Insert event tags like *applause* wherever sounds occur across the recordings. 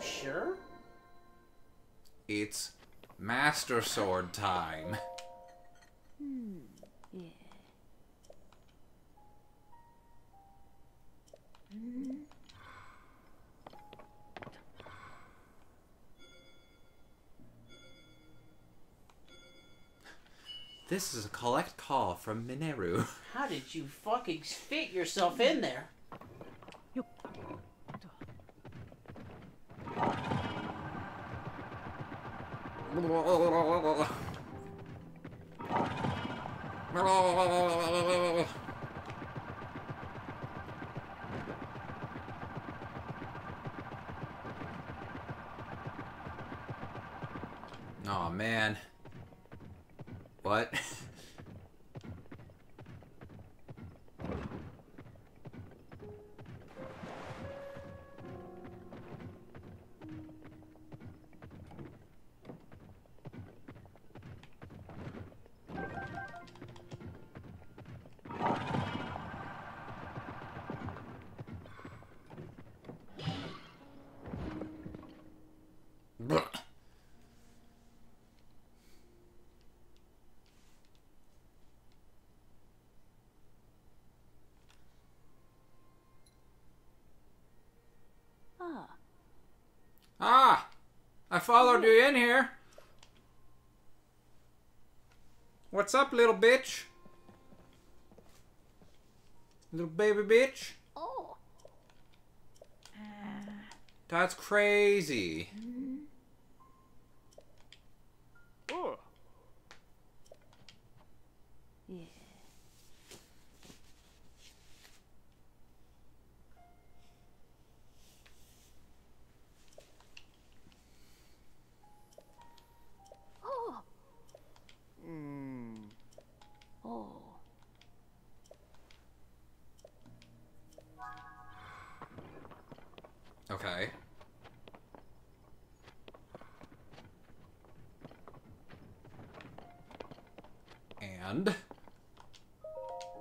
sure? It's Master Sword time. Hmm. Yeah. Hmm. This is a collect call from Mineru. How did you fucking fit yourself in there? Oh man. What? Blech. Ah. Ah! I you in here. What's up, little bitch? Little baby bitch? Oh. That's crazy. Mm.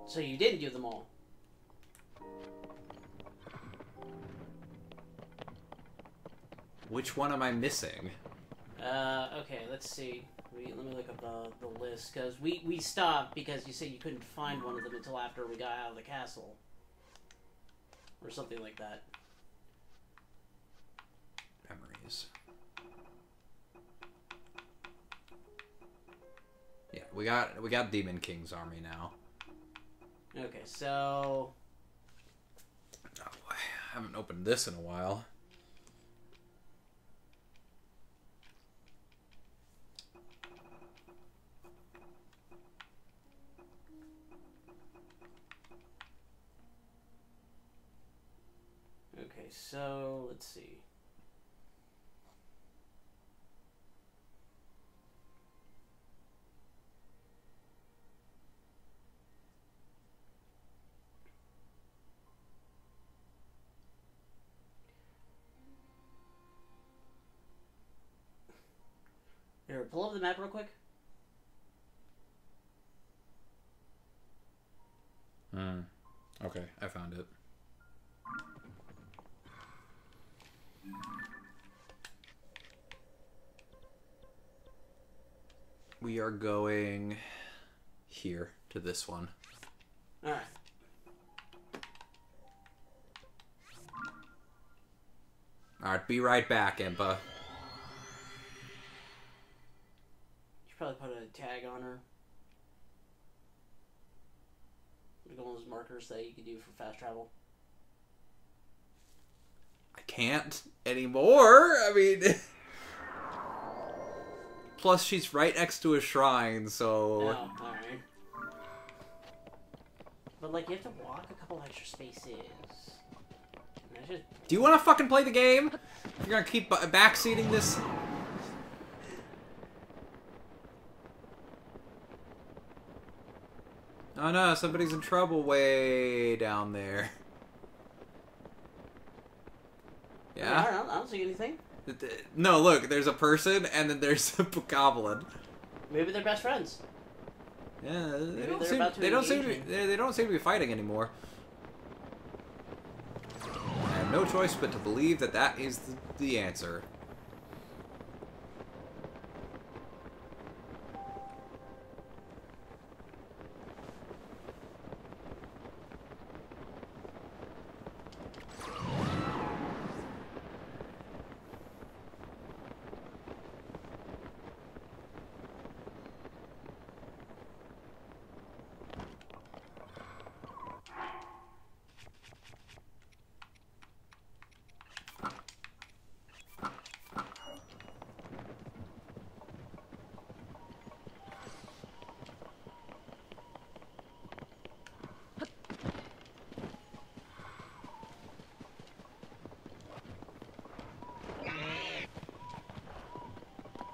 So you didn't do them all. which one am I missing? Uh, okay, let's see. We, let me look up the, the list because we, we stopped because you said you couldn't find one of them until after we got out of the castle, or something like that. Memories. Yeah, we got we got Demon King's army now. Okay, so Oh. I haven't opened this in a while. okay, so let's see. Here, pull up the map real quick. Hmm. Okay, I found it. We are going here to this one. All right. All right, be right back, Impa. Probably put a tag on her. Like one of those markers that you can do for fast travel. I can't anymore. I mean, *laughs* plus she's right next to a shrine, so Oh, alright. But like you have to walk a couple extra spaces. Just do you want to fucking play the game? You're gonna keep ba- backseating this. Oh no, somebody's in trouble way down there. I, Yeah? don't, I don't see anything. Th- th- No, look, there's a person and then there's *laughs* a goblin. Maybe they're best friends. Yeah, they Maybe don't seem, they don't seem to be, they, they don't seem to be fighting anymore. I have no choice but to believe that that is the, the answer.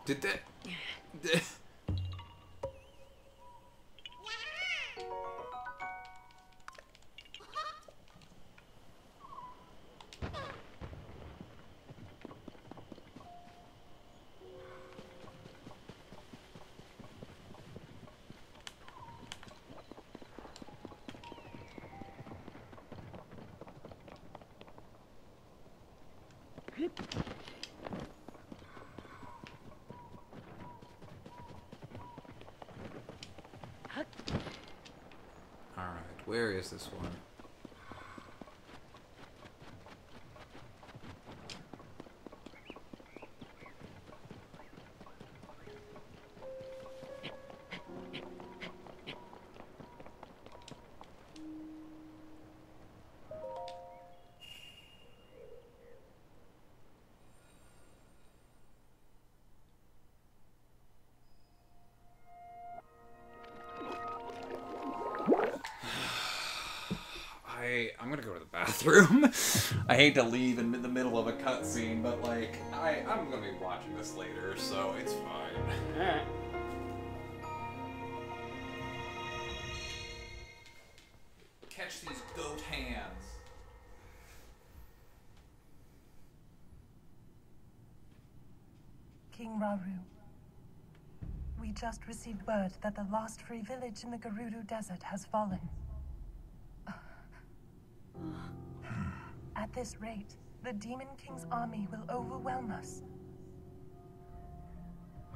Did that? Is this one? I I'm gonna go to the bathroom. *laughs* I hate to leave in the middle of a cutscene, but like I I'm gonna be watching this later, so it's fine. Alright. Catch these goat hands. King Rauru. We just received word that the last free village in the Gerudo Desert has fallen. This rate, the Demon King's army will overwhelm us.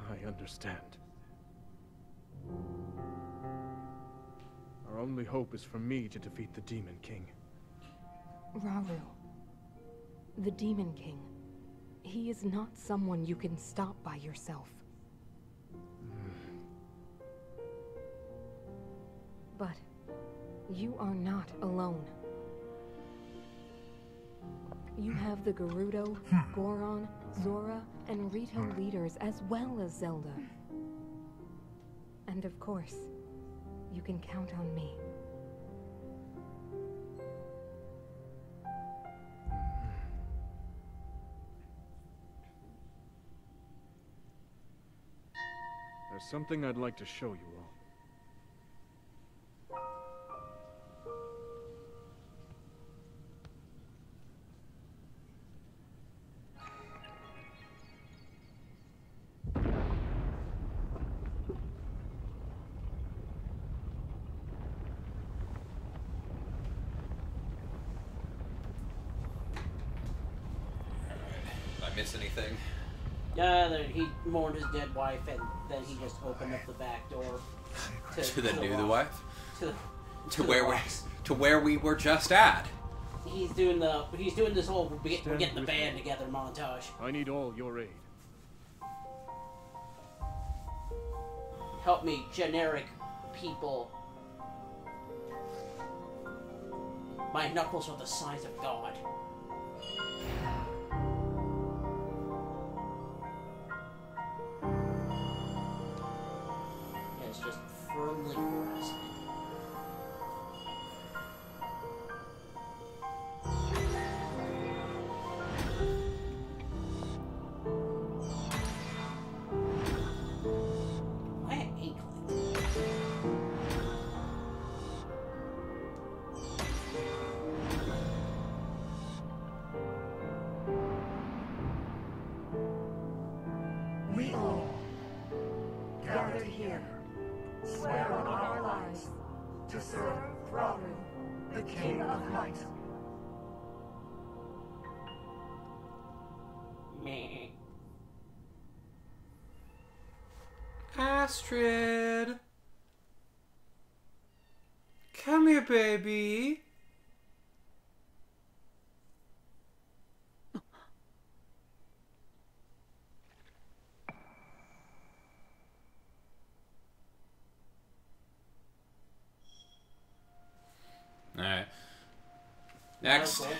I understand. Our only hope is for me to defeat the Demon King. Rauru. The Demon King. He is not someone you can stop by yourself. Hmm. But you are not alone. You have the Gerudo, hmm. Goron, Zora, and Rito hmm. leaders as well as Zelda. And of course, you can count on me. There's something I'd like to show you all. Miss anything? Yeah, then he mourned his dead wife, and then he just opened up the back door *laughs* to, To the new the wife? To, the- To the where we to where we were just at. He's doing the. He's doing this whole. We're Stand getting the band together montage. I need all your aid. Help me, generic people. My knuckles are the size of God. Astrid. Come here, baby. All right. Next. Okay.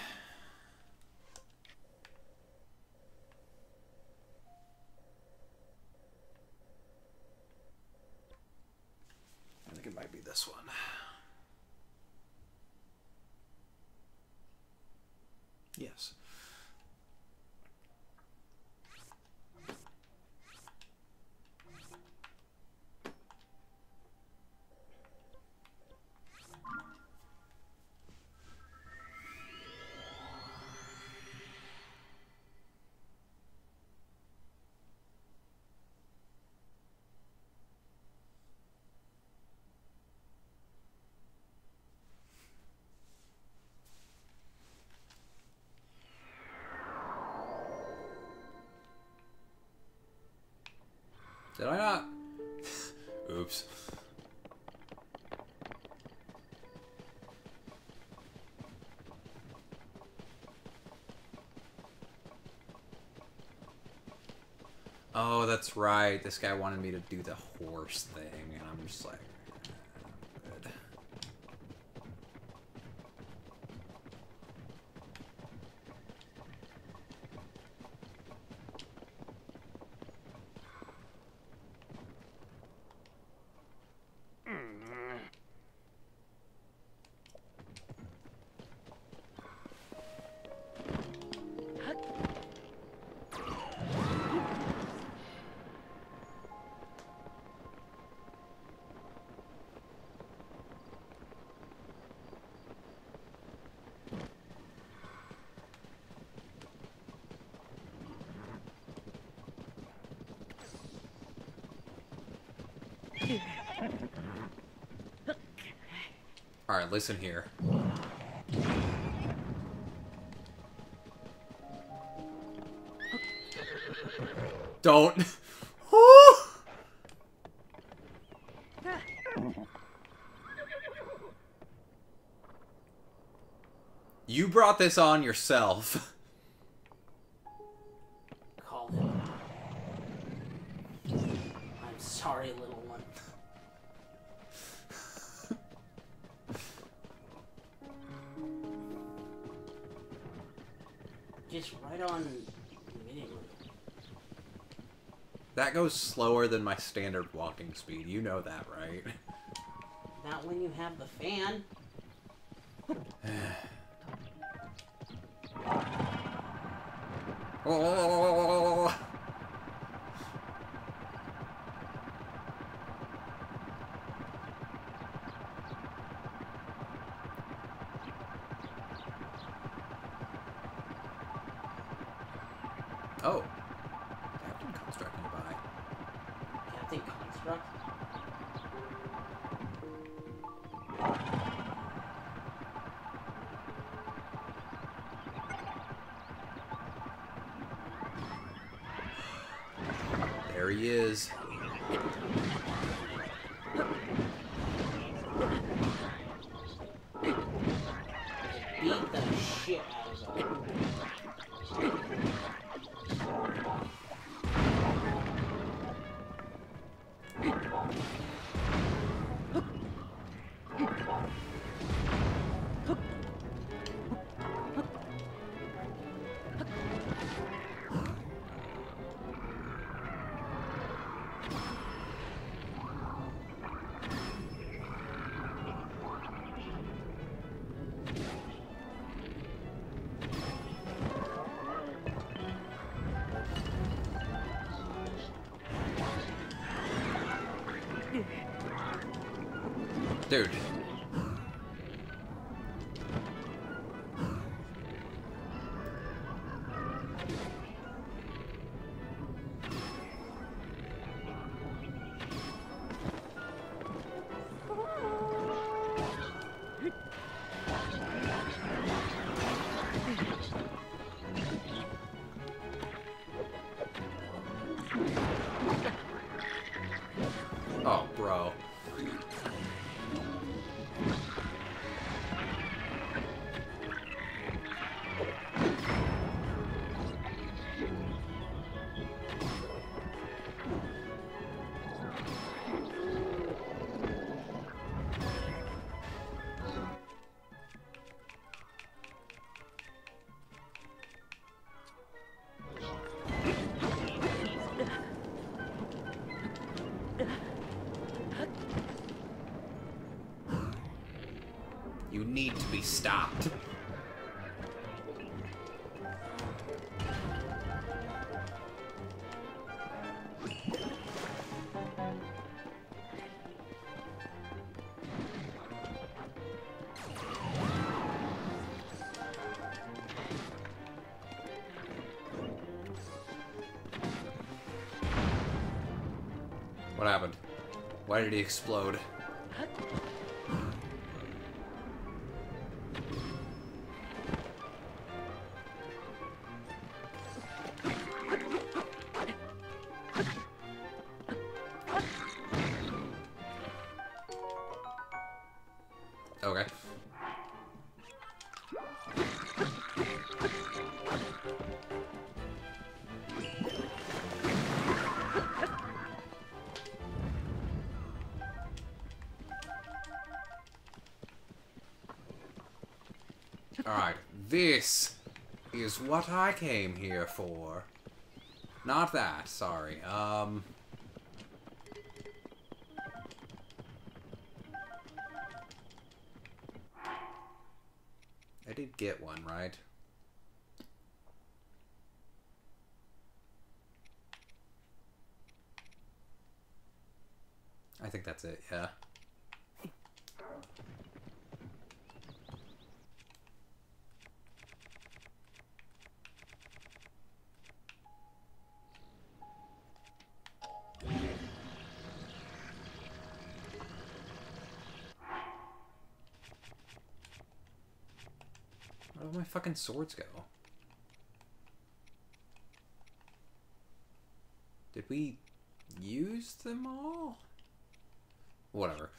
Right. This guy wanted me to do the horse thing, and I'm just like, All right, listen here. Don't. *laughs* you brought this on yourself. Than my standard walking speed. You know that, right? Not when you have the fan. *sighs* *sighs* *sighs* *laughs* he is. Did he explode? This is what I came here for. Not that, sorry. Um. Where my fucking swords go? Did we use them all? Whatever.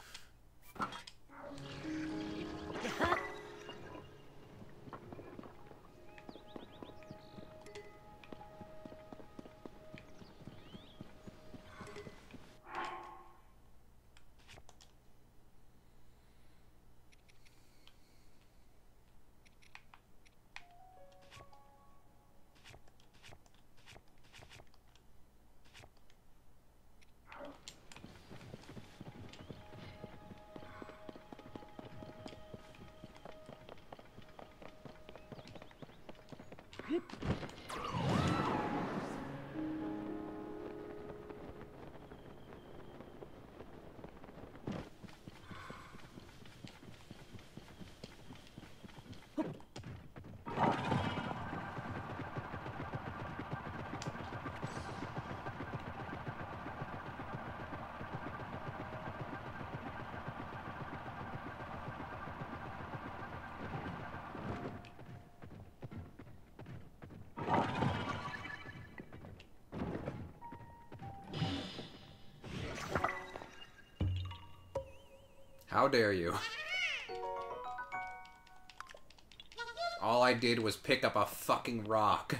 How dare you? All I did was pick up a fucking rock.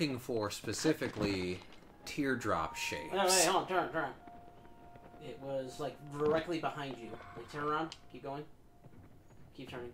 Looking for specifically teardrop shapes. Wait, hold on, turn, turn. It was like directly behind you. Like turn around, keep going. Keep turning.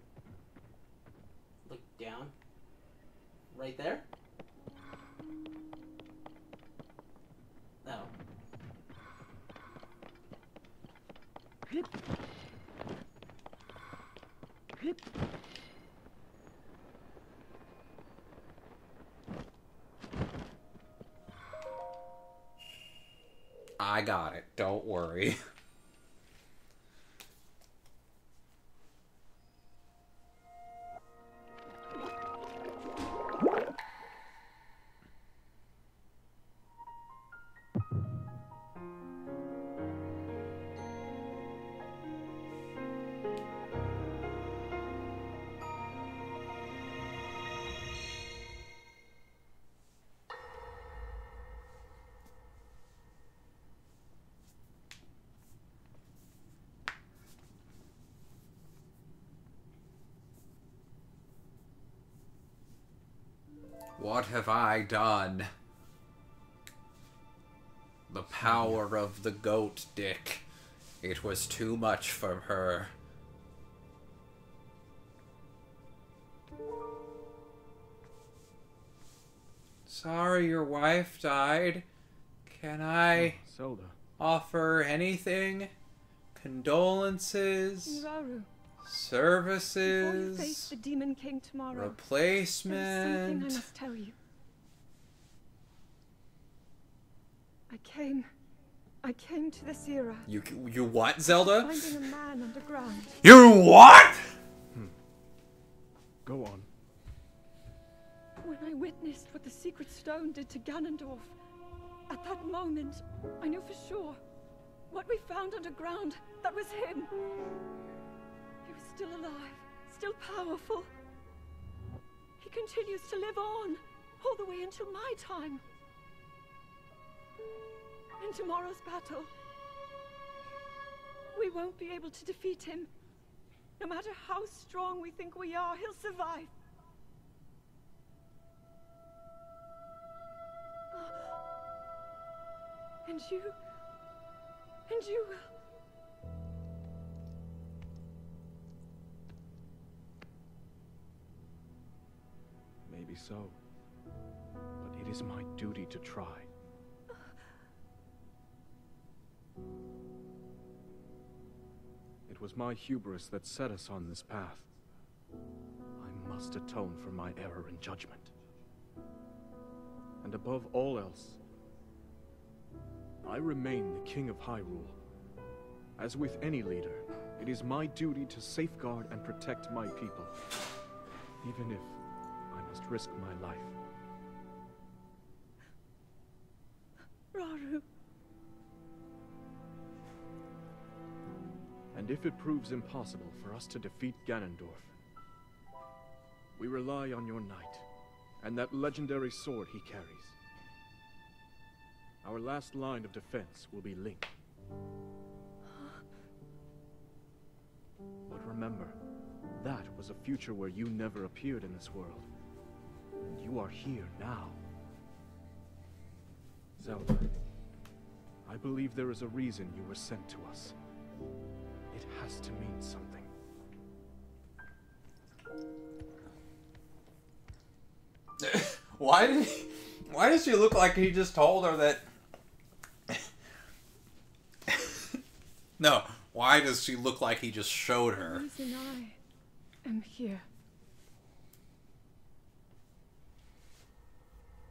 What have I done? The power of the goat, Dick. It was too much for her. Sorry your wife died. Can I oh, Zelda. offer anything? Condolences? Rauru, before you face Services? the Demon King tomorrow, there is something I Replacement? must tell you. I came. I came to this era, You you what, Zelda? finding a man underground. You what? Hmm. Go on. When I witnessed what the secret stone did to Ganondorf, at that moment, I knew for sure what we found underground, that was him. Still alive, still powerful. He continues to live on, all the way until my time. In tomorrow's battle, we won't be able to defeat him. No matter how strong we think we are, he'll survive. And you. And you will. So. But it is my duty to try. It was my hubris that set us on this path. I must atone for my error in judgment. And above all else, I remain the King of Hyrule. As with any leader, it is my duty to safeguard and protect my people, even if must risk my life. Rauru. And if it proves impossible for us to defeat Ganondorf, we rely on your knight and that legendary sword he carries. Our last line of defense will be Link. But remember, that was a future where you never appeared in this world. And you are here now. Zelda, I believe there is a reason you were sent to us. It has to mean something. *laughs* Why did he, why does she look like he just told her that? *laughs* no, why does she look like he just showed The her? reason I am here.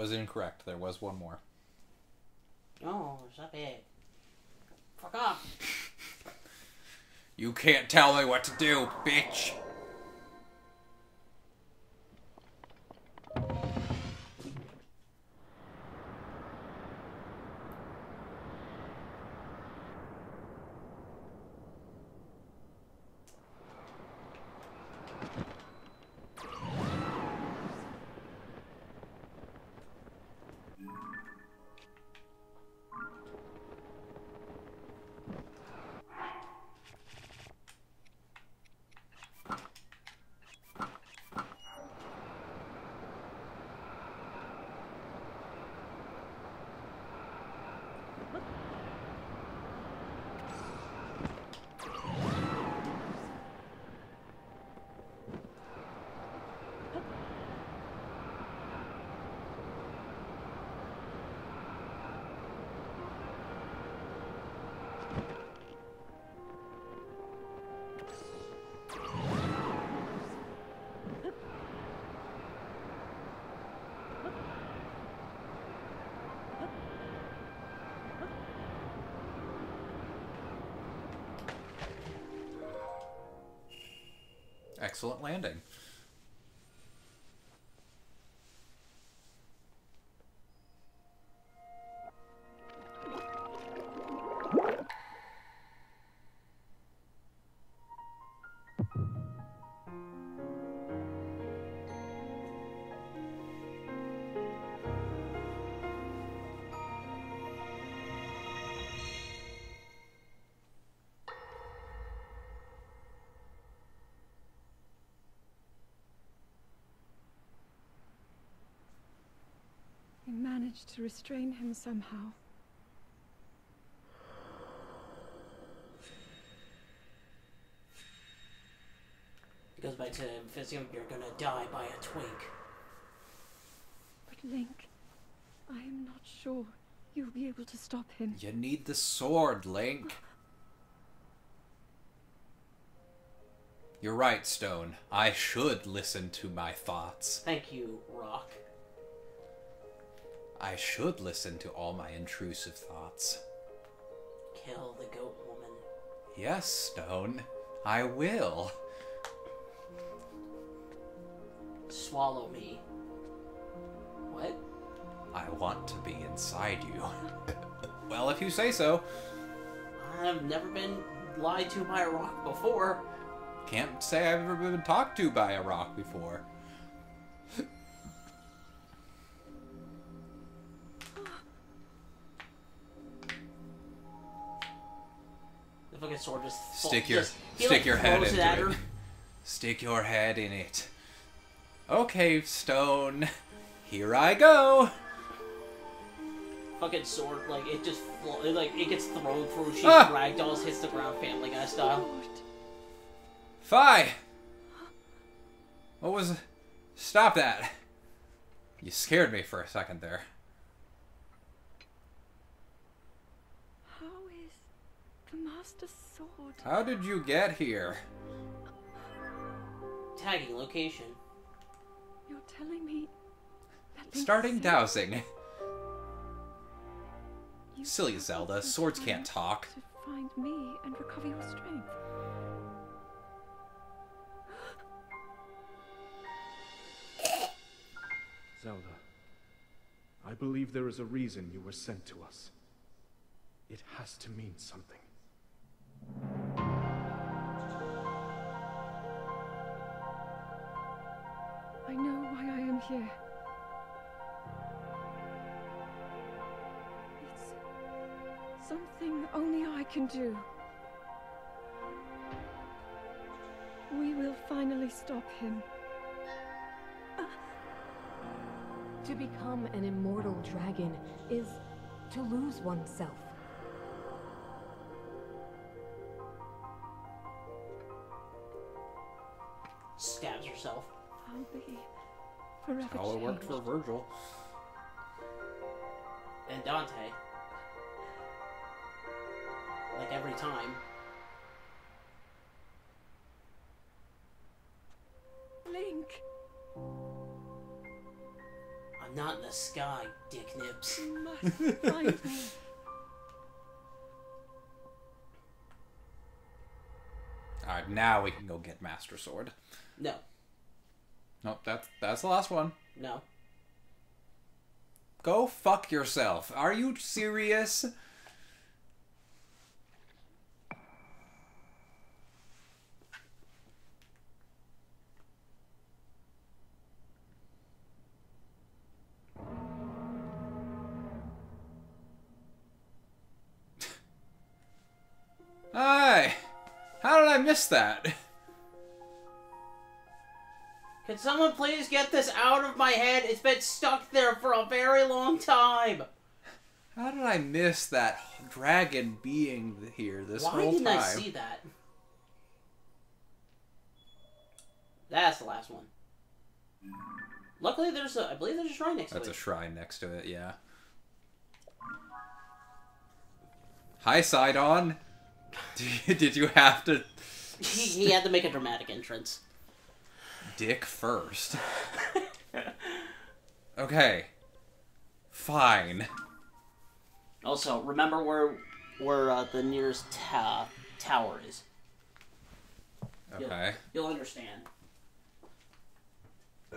Was incorrect. There was one more. Oh, stop it. Fuck off. *laughs* You can't tell me what to do, bitch. Excellent landing. To restrain him somehow. He goes back to Physium, you're gonna die by a twink. But Link, I am not sure you'll be able to stop him. You need the sword, Link. You're right, Stone. I should listen to my thoughts. Thank you, Rock. I should listen to all my intrusive thoughts. Kill the goat woman. Yes, Stone. I will. Swallow me. What? I want to be inside you. *laughs* well, if you say so. I've never been lied to by a rock before. Can't say I've ever been talked to by a rock before. Fucking sword just Stick your just- stick like, your head into it. Stick your head in it. Okay, Stone. Here I go. Fucking sword, like it just it, like it gets thrown through. She Ah! ragdolls, hits the ground, Family Guy style. Fi. What was? Stop that. You scared me for a second there. How is the Master Sword? How did you get here? Tagging location. You're telling me Starting saved dowsing. you Silly Zelda, swords can't talk. To find me and recover your strength. Zelda, I believe there is a reason you were sent to us. It has to mean something. Here. It's something only I can do. We will finally stop him. To become an immortal dragon is to lose oneself. Forever Oh, it worked for Virgil. And Dante. Like every time. Link, I'm not in the sky, dick nips. you must find me. *laughs* Alright, now we can go get Master Sword. No, Nope, that's that's the last one. no. Go fuck yourself. Are you serious? *laughs* Hi! How did I miss that? *laughs* Can someone please get this out of my head? It's been stuck there for a very long time. How did I miss that dragon being here this Why whole didn't? I see that? That's the last one. Luckily, there's a. I believe there's a shrine next That's to it. That's a shrine next to it, yeah. Hi, Sidon. Did *laughs* you, did you have to he, he had to make a dramatic entrance dick first. *laughs* okay. Fine. Also, remember where where uh, the nearest ta- tower is. Okay. You'll, you'll understand. Uh,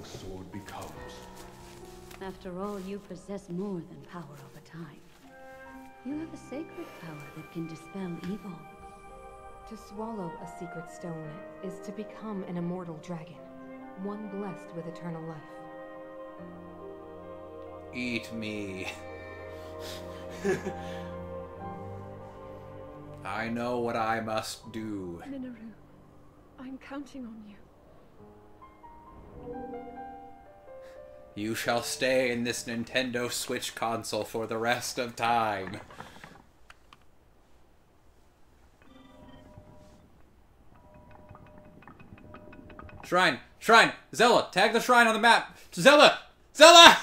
The sword becomes. After all, you possess more than power over time. You have a sacred power that can dispel evil. To swallow a secret stone is to become an immortal dragon, one blessed with eternal life. Eat me. *laughs* I know what I must do. Mineru, I'm counting on you. You shall stay in this Nintendo Switch console for the rest of time. Shrine! Shrine! Zella! Tag the shrine on the map! Zella! Zella!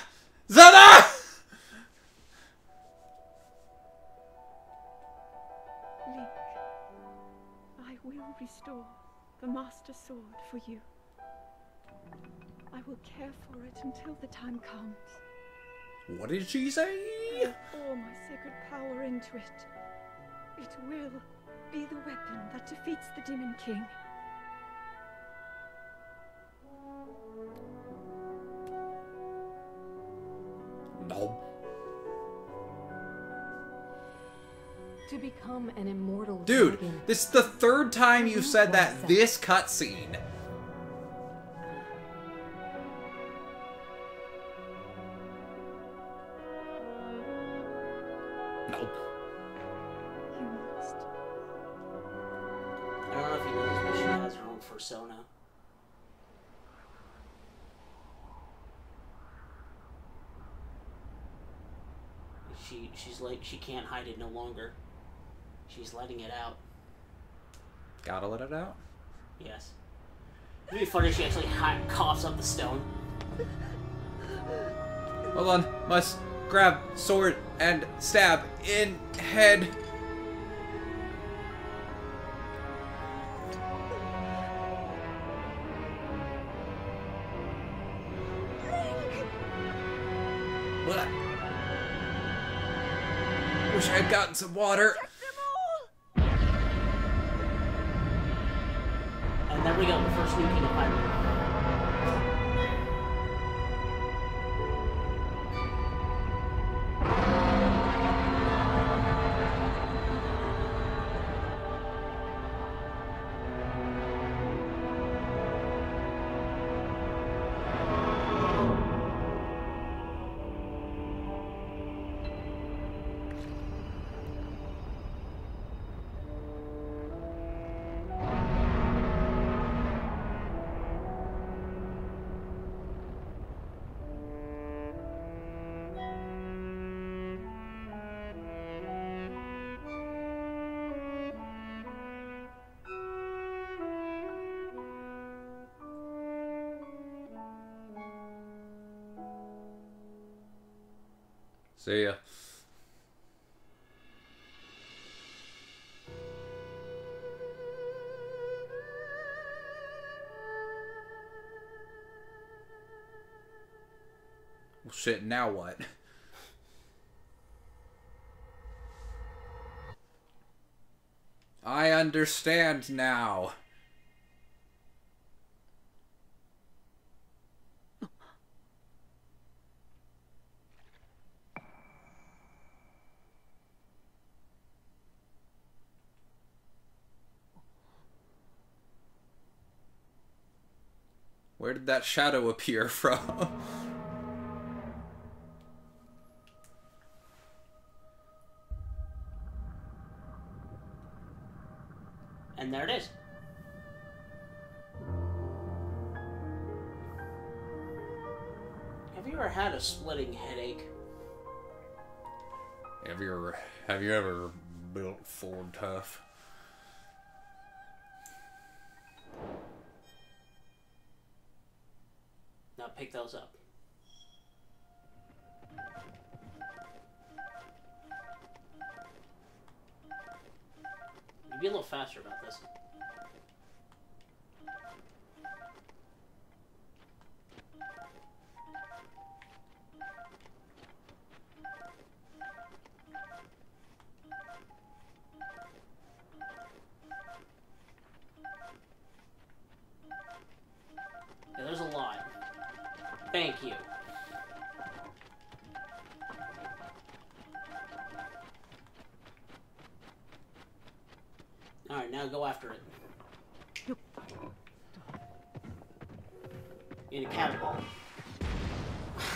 Zella! Link, I will restore the Master Sword for you. I will care for it until the time comes. What did she say? Pour my sacred power into it. It will be the weapon that defeats the Demon King. No. To become an immortal Dude, dragon. this is the third time you've said that this cutscene. Can't hide it no longer. She's letting it out. Gotta let it out. Yes. It'd be funny if she actually coughs up the stone. Hold on. Must grab sword and stab in head. Gotten some water. And there we go, the first King of Hyrule. See ya. Well, shit, now what? *laughs* I understand now. Did that shadow appear from? And there it is. Have you ever had a splitting headache? have you ever have you ever built Ford Tough? Pick those up. Be a little faster about this. Thank you. Alright, now go after it. In a catapult.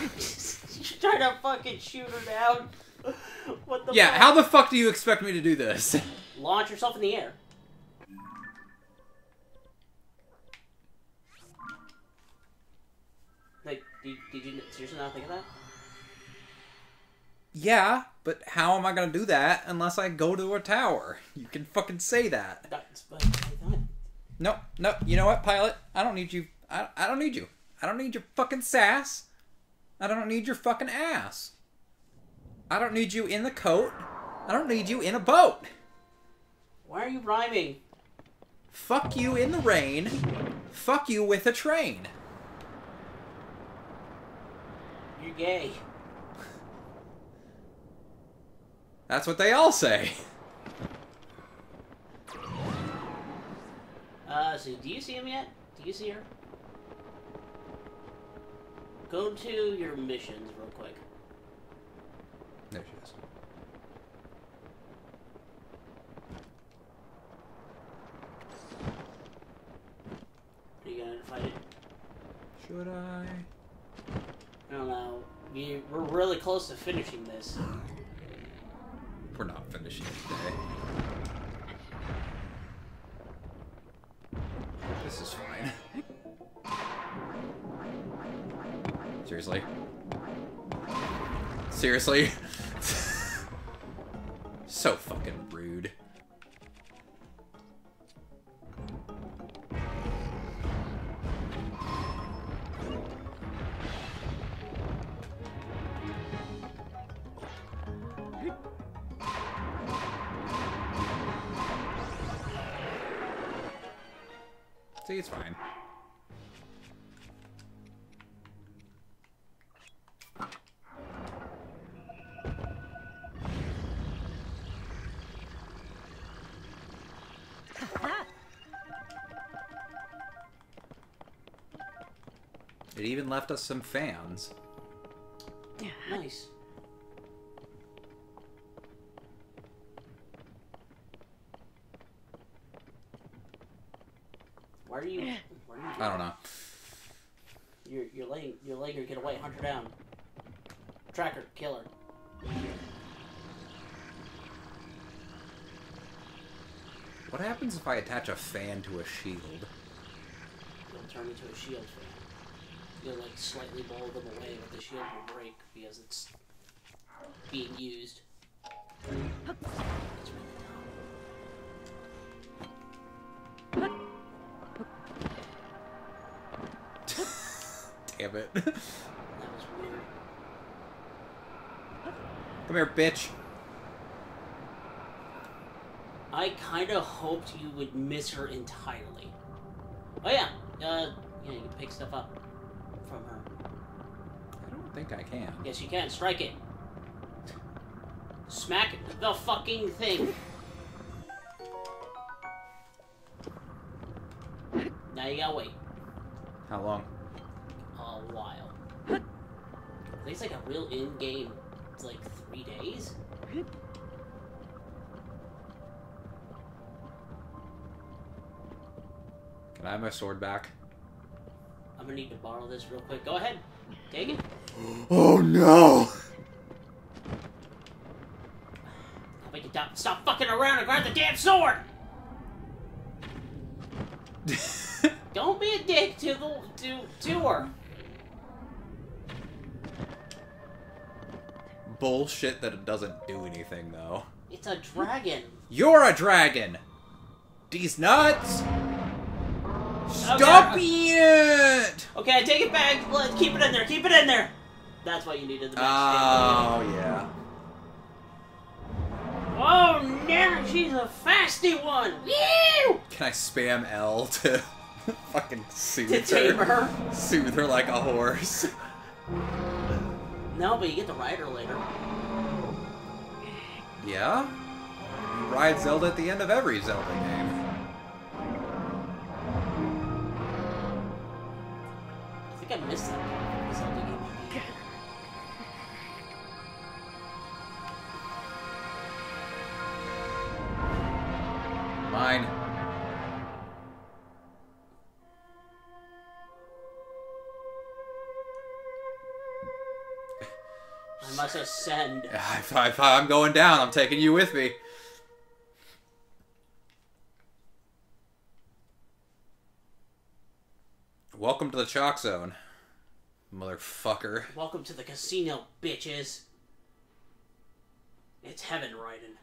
*laughs* You're trying to fucking shoot her down. What the Yeah, fuck? how the fuck do you expect me to do this? Launch yourself in the air. Did, did you seriously not think of that? Yeah, but how am I gonna do that unless I go to a tower? You can fucking say that. That's, but, No, no, you know what, pilot? I don't need you. I, I don't need you. I don't need your fucking sass. I don't need your fucking ass. I don't need you in the coat. I don't need you in a boat. Why are you rhyming? Fuck you in the rain. Fuck you with a train. You're gay. That's what they all say. Uh, so do you see him yet? Do you see her? Go to your missions real quick. There she is. Are you gonna fight it? Should I? I don't know. We, we're really close to finishing this. We're not finishing it today. This is fine. Seriously? Seriously? It left us some fans. Yeah. Nice. Why are you? Why are you? I don't know. You're you're letting you're letting her get away. Hunt her down. Tracker, killer. What happens if I attach a fan to a shield? It'll turn into a shield fan. You'll like slightly blow them away, but the shield will break because it's being used. It's really dumb. Damn it. That was weird. Come here, bitch. I kind of hoped you would miss her entirely. Oh yeah, uh, yeah, you can pick stuff up from her. I don't think I can. Yes, you can. Strike it. Smack the fucking thing. Now you gotta wait How long? a while. I think it's like a real in-game. It's like three days. Can I have my sword back? I'm gonna need to borrow this real quick. Go ahead, take it. Oh no! I'll make you stop, stop fucking around and grab the damn sword. *laughs* Don't be a dick to the to to her. Bullshit that it doesn't do anything though. It's a dragon. You're a dragon! These nuts! Stop it! Okay, I take it back. Let keep it in there. Keep it in there. That's why you needed the match. Oh yeah. Oh, now she's a fasty one. Woo! Can I spam L to *laughs* fucking soothe To tame her. Soothe her like a horse. No, but you get to ride her later. Yeah? You ride Zelda at the end of every Zelda game. Think I missed that part of the Zelda game. Mine. I must ascend. If, I- I'm going down, I'm taking you with me. Welcome to the chalk zone, motherfucker. Welcome to the casino, bitches. It's heaven, Raiden.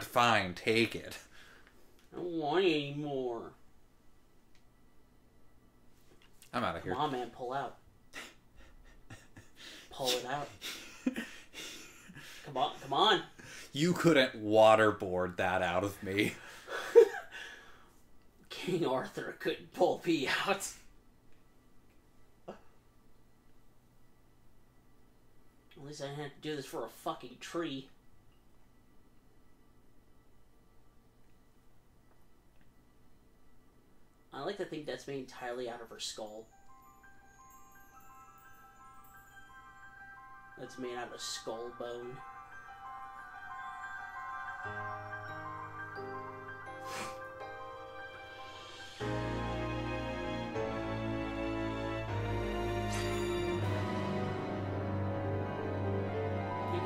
Fine, take it. I don't want any more. I'm out of here. Come on, man, pull out. Pull it out. Come on, come on. You couldn't waterboard that out of me. *laughs* King Arthur couldn't pull me out. At least I didn't have to do this for a fucking tree. I like to think that's made entirely out of her skull. That's made out of skull bone.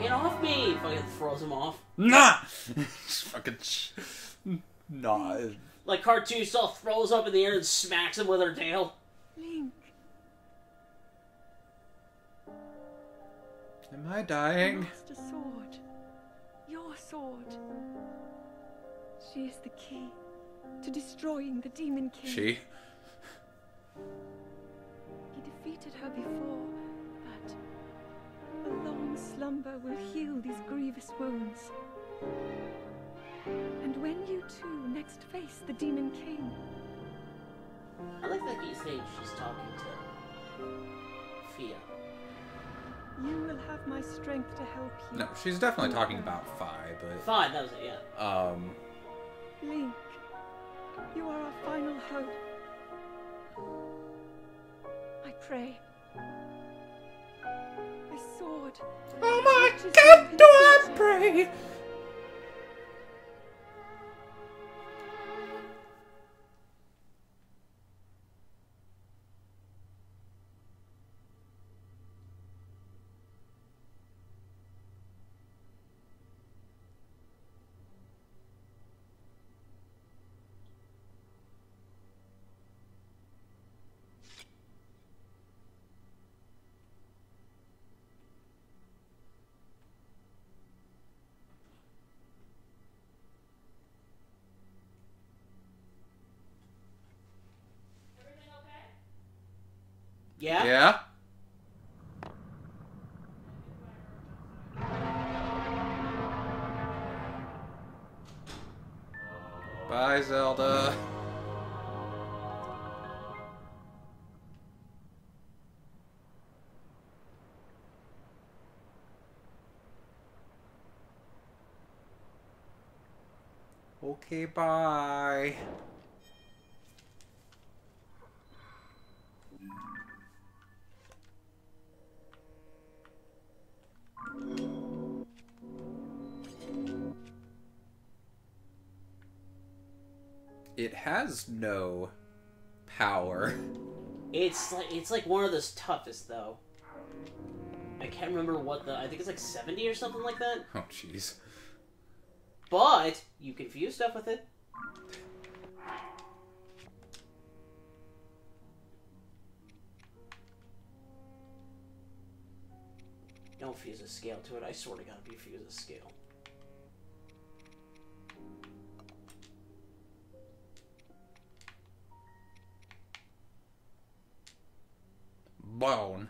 Get off me! Fucking throws him off. Nah! *laughs* Fucking. Nah. Like cartoon style throws up in the air and smacks him with her tail. Link, Am I dying? lost a sword. Your sword. She is the key to destroying the Demon King. She? He defeated her before, but a long slumber will heal these grievous wounds. And when you two next face the Demon King, I like that you think she's talking to Fia. you will have my strength to help you. No, she's definitely talking about Fi, but. Fine, that was it, yeah. Um. Link, you are our final hope. I pray. This sword. Oh my god, do I in pray! Yeah? Yeah? Bye, Zelda. Okay, bye. Has no power. It's like it's like one of those toughest though. I can't remember what the. I think it's like 70 or something like that. Oh, jeez. But you can fuse stuff with it. Don't fuse a scale to it. I swear to God, if you fuse a scale. Bone.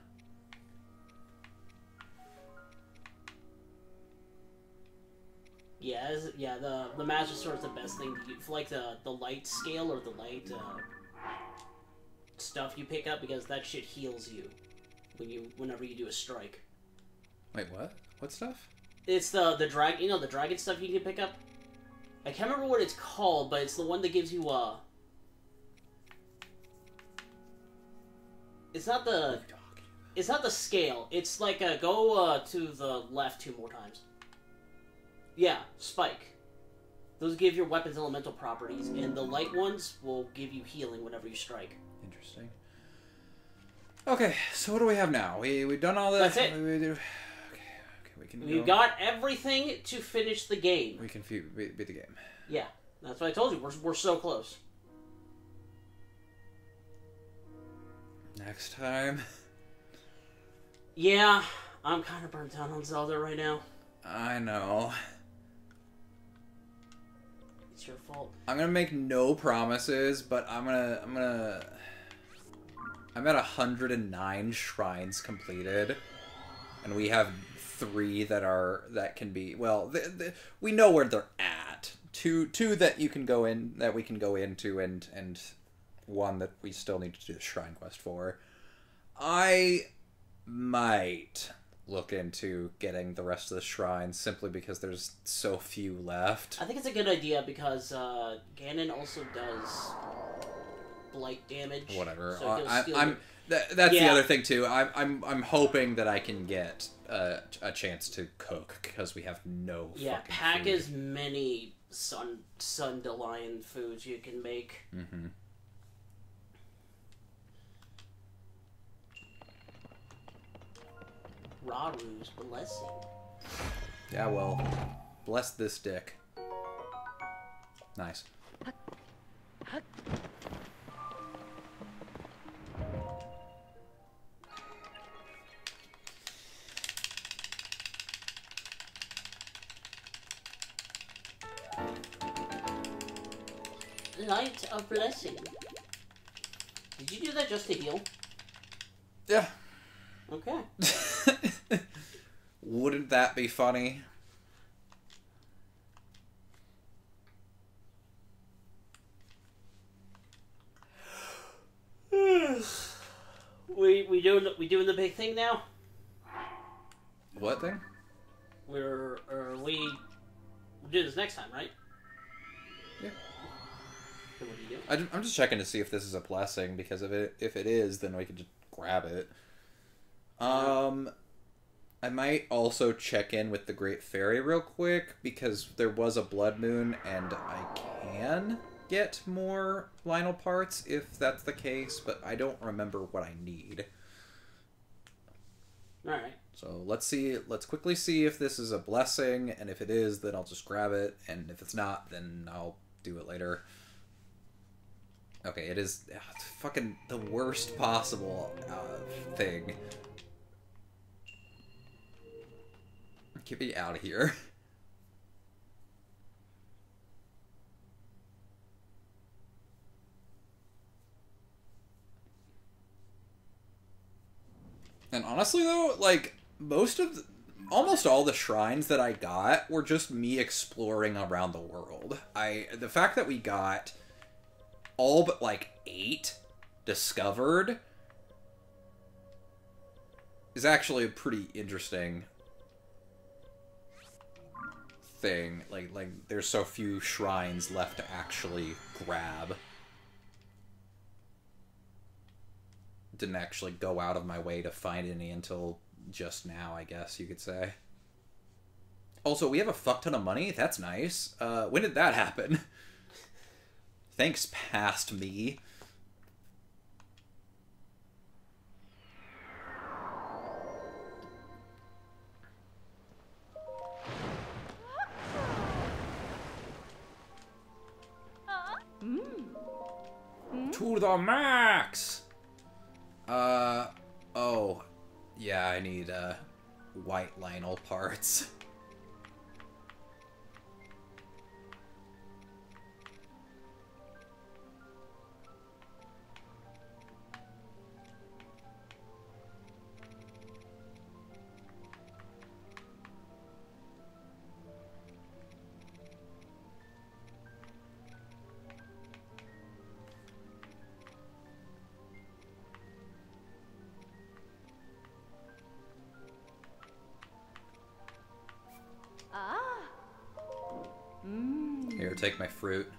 Yeah, is- yeah. The the master sword is the best thing to use, like the the light scale or the light uh, stuff you pick up because that shit heals you when you whenever you do a strike. Wait, what? What stuff? It's the the drag, you know, the dragon stuff you can pick up. I can't remember what it's called, but it's the one that gives you uh. It's not the. It's not the scale. It's like uh, go uh, to the left two more times. Yeah, spike. Those give your weapons elemental properties, and the light ones will give you healing whenever you strike. Interesting. Okay, so what do we have now? We we've done all that. That's it. We, we do. Okay, okay, we can. We've go- got everything to finish the game. We can beat the game. Yeah, that's what I told you. We're, we're so close. Next time. Yeah, I'm kind of burnt out on Zelda right now. I know. It's your fault. I'm gonna make no promises, but I'm gonna I'm gonna I'm at 109 shrines completed, and we have three that are that can be well. th th we know where they're at. Two two that you can go in that we can go into, and and one that we still need to do the shrine quest for. I might look into getting the rest of the shrine simply because there's so few left. I think it's a good idea because uh, Ganon also does blight damage. whatever. So I, th- that's the other thing too. I'm I'm I'm hoping that I can get uh, a chance to cook because we have no. Yeah, fucking pack food. as many sun Sundelion foods you can make. Mhm. Rauru's blessing. Yeah, well, bless this dick. Nice. Light of blessing. Did you do that just to heal? Yeah. Okay. *laughs* Wouldn't that be funny? *sighs* we we doing we doing the big thing now? What thing? We're or we we'll do this next time, right? Yeah. Then what do you do? I I'm just checking to see if this is a blessing because if it if it is, then we can just grab it. Um, I might also check in with the Great Fairy real quick because there was a blood moon and I can get more Lynel parts if that's the case, but I don't remember what I need. All right. So let's see. Let's quickly see if this is a blessing, and if it is, then I'll just grab it, and if it's not, then I'll do it later. Okay, it is ah, it's fucking the worst possible uh, thing. Get me out of here. *laughs* And honestly, though, like most of, the, almost all the shrines that I got were just me exploring around the world. I the fact that we got all but like eight discovered is actually a pretty interesting thing. Like like there's so few shrines left to actually grab. Didn't actually go out of my way to find any until just now, I guess you could say. Also, we have a fuck ton of money. That's nice. Uh, when did that happen? *laughs* Thanks, past me. To the max! Uh, oh. Yeah, I need, uh, white Lynel parts. *laughs* take my fruit.